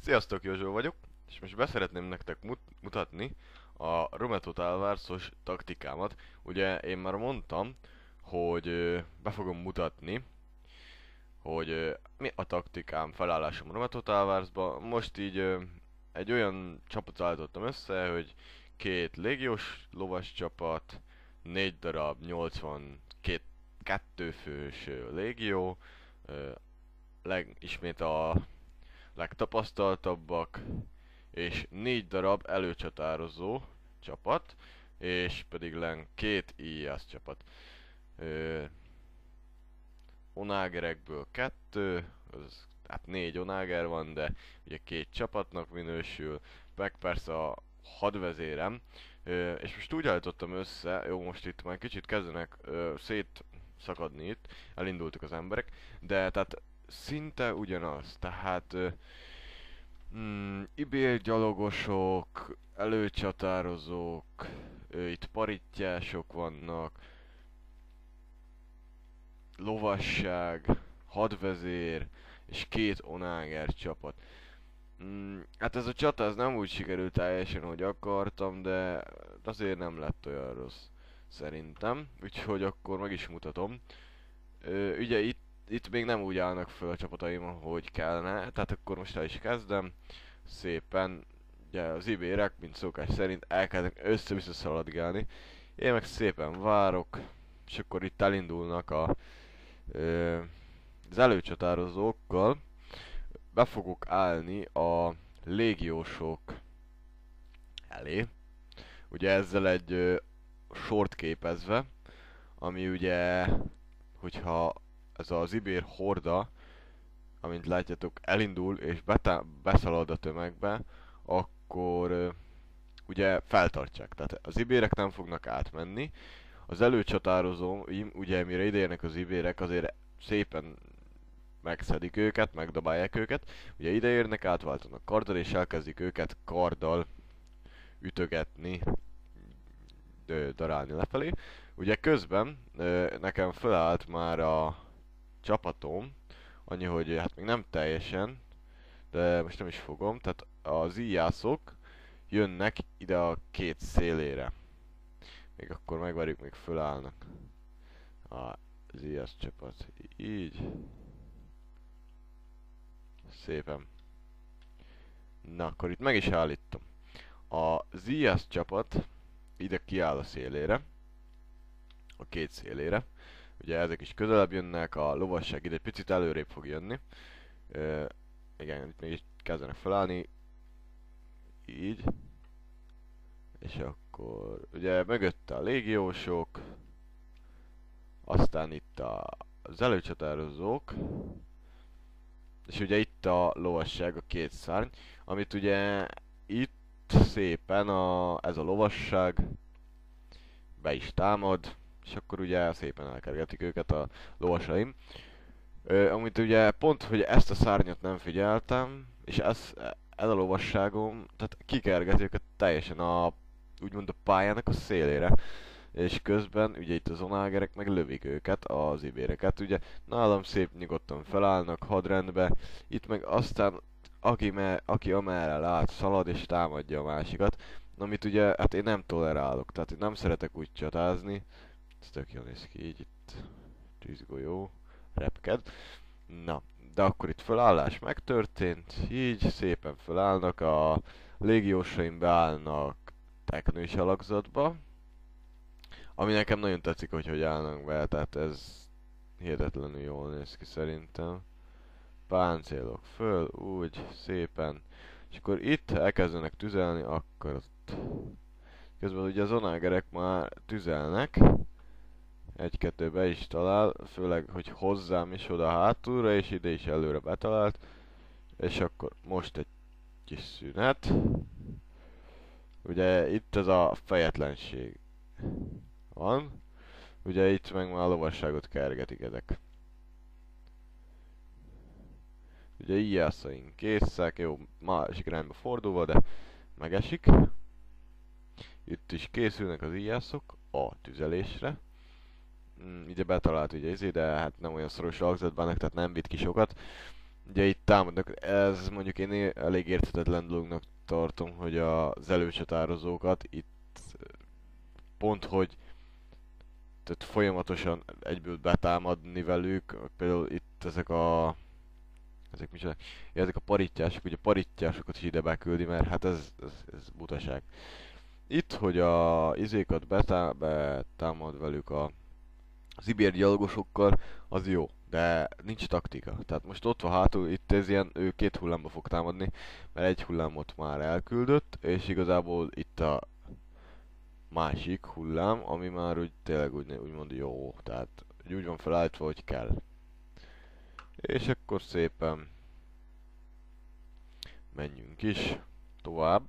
Sziasztok, Józsó vagyok, és most beszeretném nektek mut- mutatni a Rometo Talvarsos taktikámat. Ugye én már mondtam, hogy be fogom mutatni, hogy mi a taktikám, felállásom Rometo Talvarsba. Most így egy olyan csapat állítottam össze, hogy két légiós lovas csapat, négy darab 82 kettő fős ö, légió, leg, ismét a legtapasztaltabbak, és négy darab előcsatározó csapat, és pedig len két IAS csapat. Onágerekből kettő, az, hát négy onáger van, de ugye két csapatnak minősül, meg persze a hadvezérem, ö, és most úgy állítottam össze, jó most itt már kicsit kezdenek ö, szétszakadni itt, elindultak az emberek, de tehát szinte ugyanaz, tehát mm, gyalogosok, előcsatározók, itt parittyások vannak, lovasság, hadvezér és két onáger csapat. Mm, hát ez a csata ez nem úgy sikerült teljesen, hogy akartam, de azért nem lett olyan rossz szerintem, úgyhogy akkor meg is mutatom. Ö, ugye itt itt még nem úgy állnak fel a csapataim, ahogy kellene, tehát akkor most el is kezdem. Szépen, ugye az ibérek, mint szokás szerint elkezdenek össze-vissza szaladgálni. Én meg szépen várok, és akkor itt elindulnak a, ö, az előcsatározókkal. Be fogok állni a légiósok elé. Ugye ezzel egy ö, sort képezve, ami ugye, hogyha ez az ibér horda, amint látjátok, elindul és betá- beszalad a tömegbe, akkor ugye feltartják. Tehát az ibérek nem fognak átmenni. Az előcsatározóim, ugye mire ideérnek az ibérek, azért szépen megszedik őket, megdobálják őket. Ugye ideérnek, átváltanak karddal, és elkezdik őket karddal ütögetni, darálni lefelé. Ugye közben nekem felállt már a csapatom, annyi, hogy hát még nem teljesen, de most nem is fogom, tehát az íjászok jönnek ide a két szélére. Még akkor megvárjuk, még fölállnak az íjász csapat. Így. Szépen. Na, akkor itt meg is állítom. A Zias csapat ide kiáll a szélére. A két szélére. Ugye ezek is közelebb jönnek, a lovasság ide egy picit előrébb fog jönni. Ö, igen, itt még is kezdenek felállni. Így. És akkor ugye mögötte a légiósok. Aztán itt az előcsatározók. És ugye itt a lovasság, a két szárny. Amit ugye itt szépen a, ez a lovasság be is támad és akkor ugye szépen elkergetik őket a lovasaim. Ö, amit ugye pont, hogy ezt a szárnyat nem figyeltem, és ez, ez a lovasságom, tehát kikergeti őket teljesen a, úgymond a pályának a szélére. És közben ugye itt az onágerek meg lövik őket, az ibéreket. Ugye nálam szép nyugodtan felállnak hadrendbe, itt meg aztán aki, me, aki amerre lát, szalad és támadja a másikat. Amit ugye, hát én nem tolerálok, tehát én nem szeretek úgy csatázni, ez tök jól néz ki, így itt tűzgolyó, repked. Na, de akkor itt fölállás megtörtént, így szépen fölállnak, a légiósaim beállnak teknős alakzatba, ami nekem nagyon tetszik, hogy hogy állnak be, tehát ez hihetetlenül jól néz ki szerintem. Páncélok föl, úgy, szépen. És akkor itt elkezdenek tüzelni, akkor ott... Közben ugye az onágerek már tüzelnek, egy-kettő be is talál, főleg, hogy hozzám is oda hátulra, és ide is előre betalált. És akkor most egy kis szünet. Ugye itt ez a fejetlenség van. Ugye itt meg már a lovasságot kergetik ezek. Ugye íjászaink készek, jó, másik irányba fordulva, de megesik. Itt is készülnek az íjászok a tüzelésre mm, ide betalált ugye izé, de hát nem olyan szoros alakzatban, tehát nem vitt ki sokat. ugye itt támadnak, ez mondjuk én elég érthetetlen dolognak tartom, hogy az előcsatározókat itt pont, hogy tehát folyamatosan egyből betámadni velük, például itt ezek a ezek micsoda, ja, ezek a parittyások, ugye parittyásokat is ide beküldi, mert hát ez, ez, ez butaság. Itt, hogy a izékat betá, betámad velük a az ibér gyalogosokkal, az jó, de nincs taktika. Tehát most ott van hátul, itt ez ilyen, ő két hullámba fog támadni, mert egy hullámot már elküldött, és igazából itt a másik hullám, ami már úgy tényleg úgy, úgymond jó, tehát úgy van felállítva, hogy kell. És akkor szépen menjünk is tovább.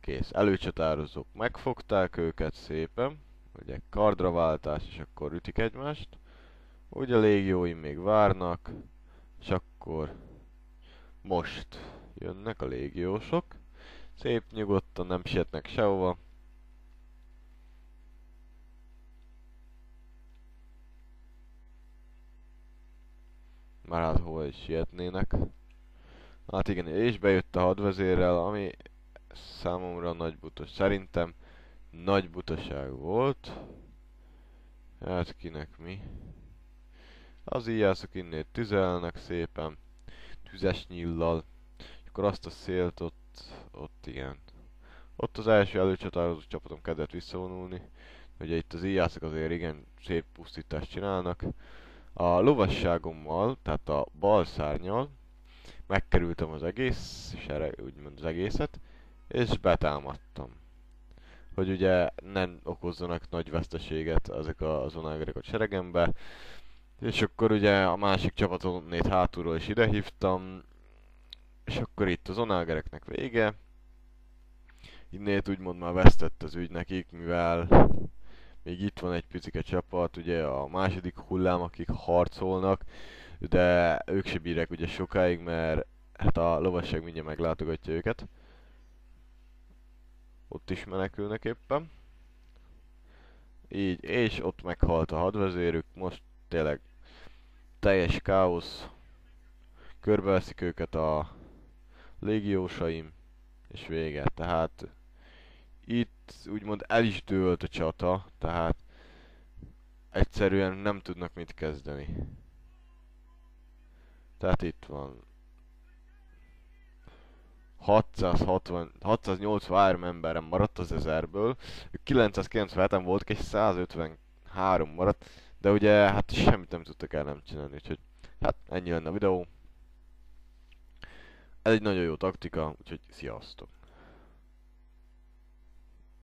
Kész, előcsatározók megfogták őket szépen. Ugye kardraváltás, és akkor ütik egymást. Ugye a légióim még várnak, és akkor most jönnek a légiósok. Szép nyugodtan, nem sietnek sehova. Már hát hova is sietnének. Hát igen, és bejött a hadvezérrel, ami számomra nagy butos. Szerintem nagy butaság volt. Hát kinek mi? Az íjászok innét tüzelnek szépen. Tüzes nyillal. És akkor azt a szélt ott, ott igen. Ott az első előcsatározó csapatom kedvet visszavonulni. Ugye itt az íjászok azért igen szép pusztítást csinálnak. A lovasságommal, tehát a bal szárnyal megkerültem az egész, úgymond az egészet, és betámadtam hogy ugye nem okozzanak nagy veszteséget ezek az onágerek a seregembe. És akkor ugye a másik csapatonnét hátulról is idehívtam, és akkor itt az onágereknek vége. Innét úgymond már vesztett az ügy nekik, mivel még itt van egy picike csapat, ugye a második hullám, akik harcolnak, de ők se bírják ugye sokáig, mert hát a lovasság mindjárt meglátogatja őket. Ott is menekülnek éppen. Így, és ott meghalt a hadvezérük, most tényleg teljes káosz. Körbeveszik őket a légiósaim, és vége. Tehát itt úgymond el is dőlt a csata, tehát egyszerűen nem tudnak mit kezdeni. Tehát itt van 660, 683 emberem maradt az ezerből, 997-en volt, és 153 maradt, de ugye hát semmit nem tudtak el nem csinálni, úgyhogy hát ennyi lenne a videó. Ez egy nagyon jó taktika, úgyhogy sziasztok!